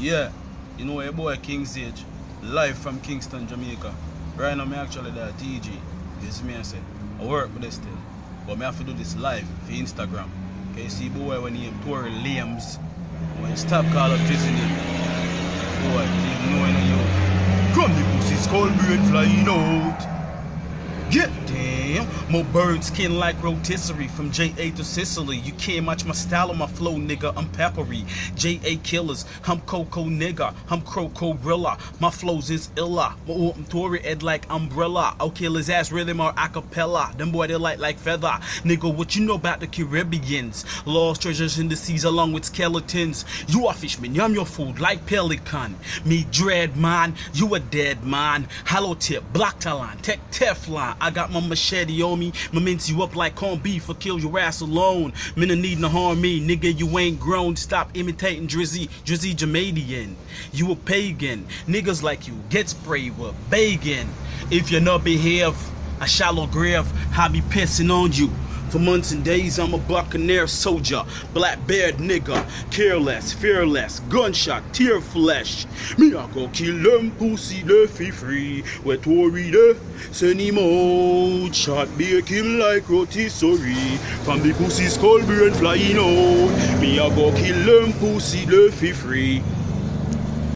Yeah, you know your boy KingZage, live from Kingston, Jamaica. Right now, me actually there TG. See me, I say, I work with this still. But me have to do this live for Instagram. Okay, see boy when he Tory Lanez, when he stop call up Drizzy. Boy, didn't know any you. From the pussy skull brain flying out. Get damn, more bird skin like rotisserie from JA to Sicily. You can't match my style or my flow, nigga. I'm peppery. JA killers, I'm Coco nigga. I'm Croco Rilla. My flows is illa. My open Tory Ed like umbrella. I'll kill his ass rhythm or acapella. Them boy they like like feather. Nigga, what you know about the Caribbeans? Lost treasures in the seas along with skeletons. You a fishman, I'm your food like pelican. Me dread man, you a dead man. Hollow tip, black talon, tech Teflon. I got my machete on me. Mince you up like corned beef or kill your ass alone. Men need to harm me. Nigga, you ain't grown. Stop imitating Drizzy. Drizzy Jamaican. You a pagan. Niggas like you get sprayed with bacon. If you not behave, a shallow grave, I be pissing on you. For months and days, I'm a buccaneer soldier, black beard nigga, careless, fearless, gunshot, tear flesh. Me I go kill them pussy fi free. Where Tory the send him out, shot him like rotisserie. From the pussy skull brain flying out. Me I go kill them pussy fi free.